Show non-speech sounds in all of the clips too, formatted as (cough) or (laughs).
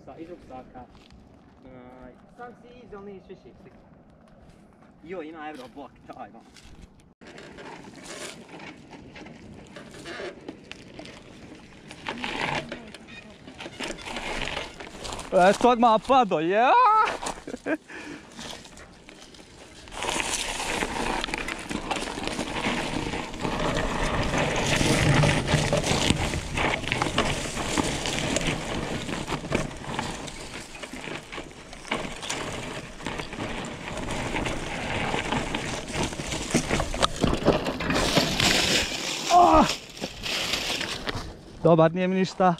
Osaka, is Osaka. Nej. Sansi is only försiktig. Jo, innan jag vill ha bakt Taiwan. Let's talk my paddle, yeah! Dobar, nije mi ništa.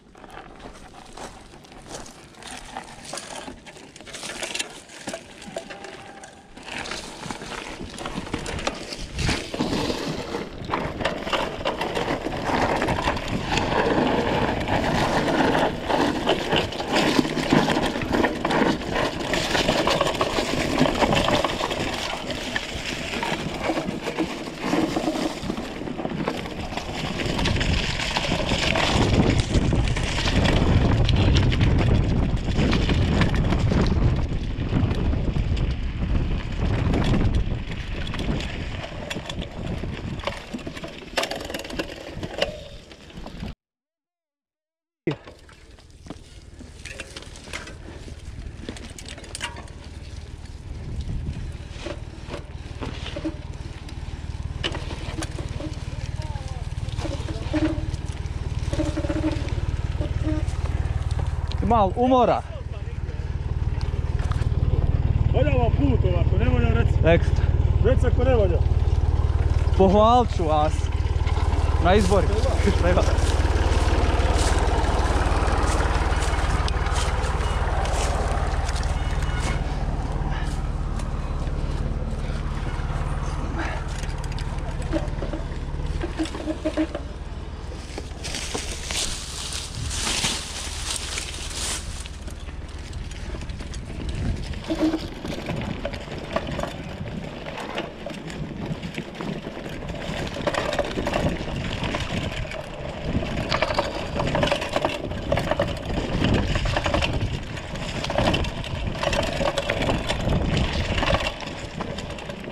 Mal umora. Valja vam put ovako, ne valja reci. Ekstra. Reci ako ne valja. Pohvalit ću vas. Na izbori. Treba.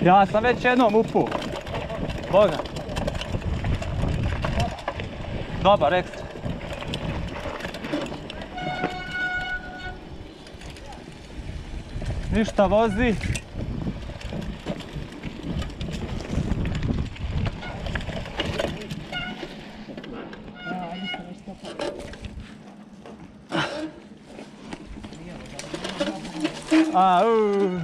Ja sam već jednom upu. Boga. Dobar, ekstra. Ništa vozi. A, u.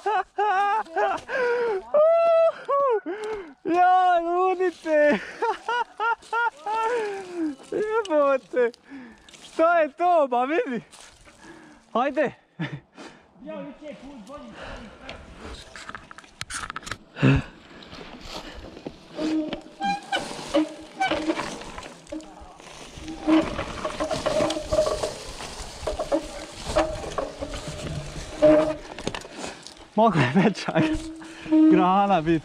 (laughs) Ja, ludite! (laughs) Jebote! Šta je to, ba vidi? Hajde! (laughs) Mogla je veća grana bit.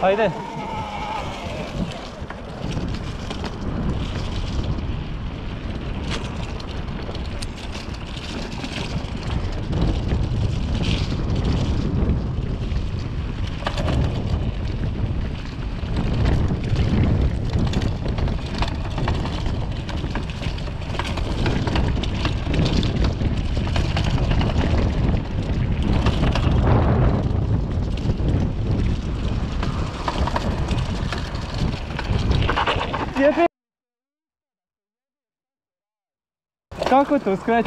还有一 как вот сказать?